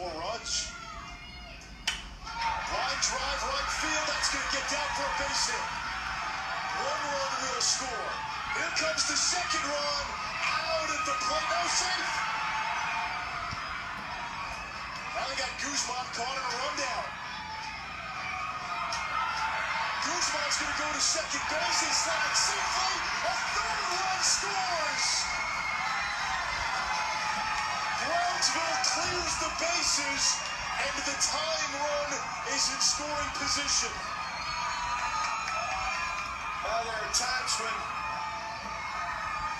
four runs. Line drive, right field. That's going to get down for a base hit. One run will score. Here comes the second run. Out at the plate. No safe. Now they got Guzman caught in a rundown. Guzman's going to go to second base. He slides safely. A third run scores. Brownsville clears the bases, and the tying run is in scoring position. Well, there are times when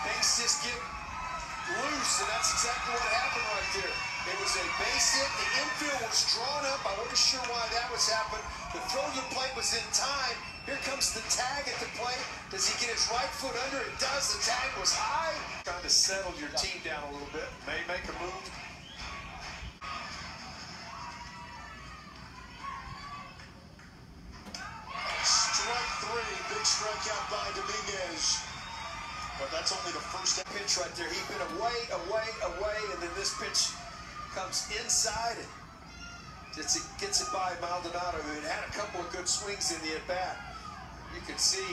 things just get loose, and that's exactly what happened right there. It was a base hit. The infield was drawn up. I wasn't sure why that was happening. The throw to the plate was in time. Here comes the tag at the plate. Does he get his right foot under? It does. The tag was high. Trying to settle your team down a little bit. May make a move. But that's only the first pitch right there. He's been away, away, away, and then this pitch comes inside and gets it, gets it by Maldonado, who had had a couple of good swings in the at bat. You can see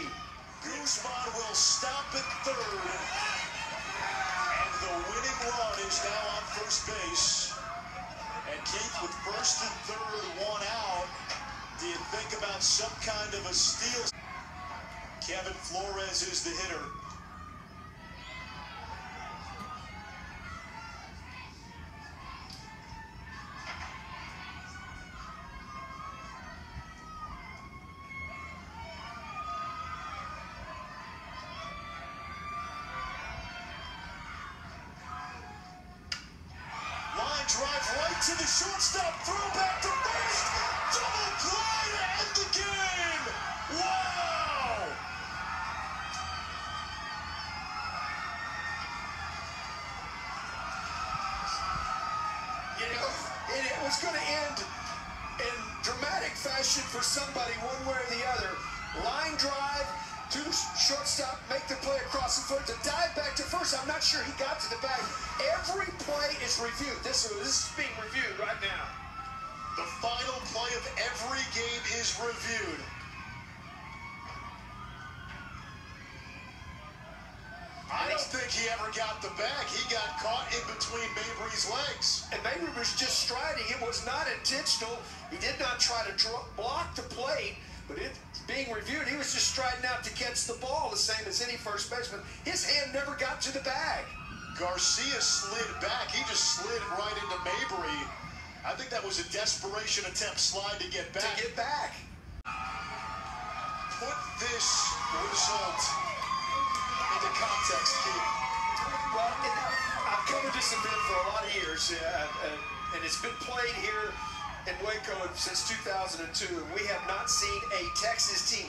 Guzman will stop at third. And the winning run is now on first base. And Keith with first and third, one out. Do you think about some kind of a steal? Kevin Flores is the hitter. To the shortstop. Throw back to first. Double play to end the game. Wow. You know, it, it was going to end in dramatic fashion for somebody, one way or the other. Line drive to shortstop, make the play across the foot to dive back to first. I'm not sure he got to the bag. Every play is reviewed. This, this is being reviewed right now. The final play of every game is reviewed. I don't think he ever got the bag. He got caught in between Mabry's legs. And Mabry was just striding. It was not intentional. He did not try to draw, block the plate, but it's being reviewed. He was just striding out to catch the ball, the same as any first baseman. His hand never got to the bag. Garcia slid back. He just slid right into Mabry. I think that was a desperation attempt slide to get back. To get back. Put this result into context, Keith. Well, I've covered this event for a lot of years, uh, uh, and it's been played here in Waco since 2002, and we have not seen a Texas team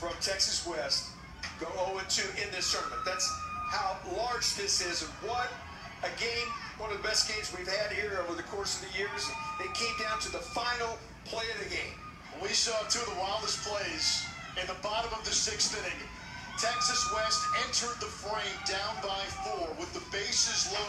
from Texas West go 0-2 in this tournament. That's how large this is, and what a game, one of the best games we've had here over the course of the years. It came down to the final play of the game. We saw two of the wildest plays in the bottom of the sixth inning. Texas West entered the frame down by four with the bases loaded.